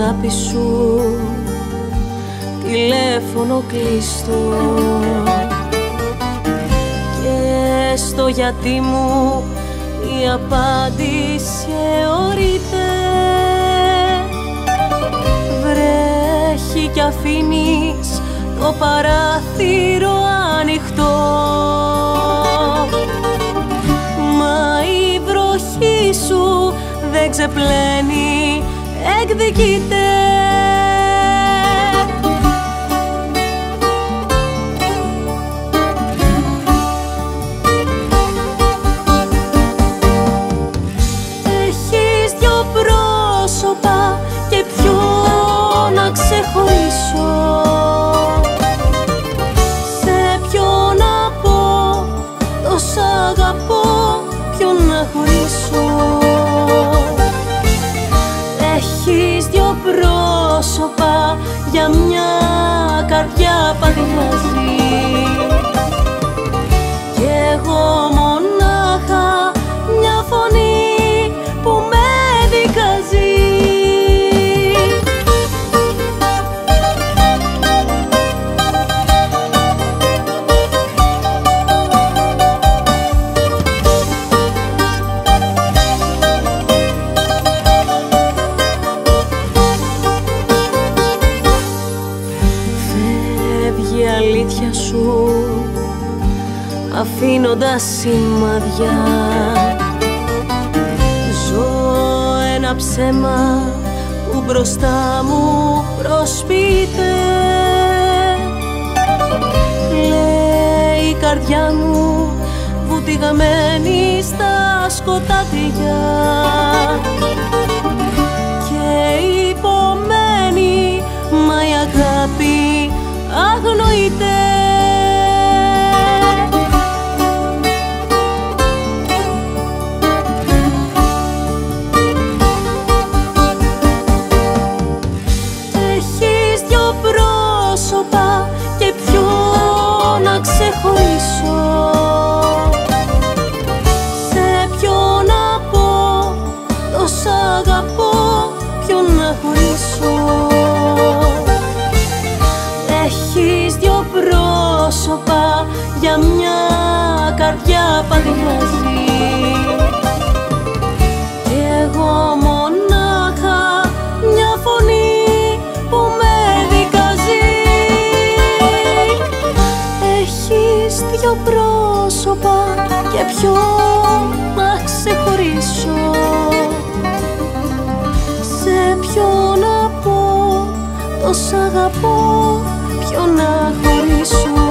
αγάπη σου. Τηλέφωνο κλειστό. Και στο γιατί μου η απάντηση αιωρείται. Βρέχει κι αφήνεις το παράθυρο ανοιχτό. Μα η βροχή σου δεν ξεπλένει, εκδικείται Έχεις για μια καρδιά παγιάζει αλήθεια σου αφήνοντας σημαδιά Ζω ένα ψέμα που μπροστά μου προσποιείται Λέει η καρδιά μου βουτυγμένη στα σκοτάδια καρδιά παγιάζει Κι εγώ μονάχα μια φωνή που με δικάζει. Έχεις δυο πρόσωπα και ποιο να ξεχωρίσω. Σε ποιο να πω, τόσα αγαπώ, ποιο να χωρίσω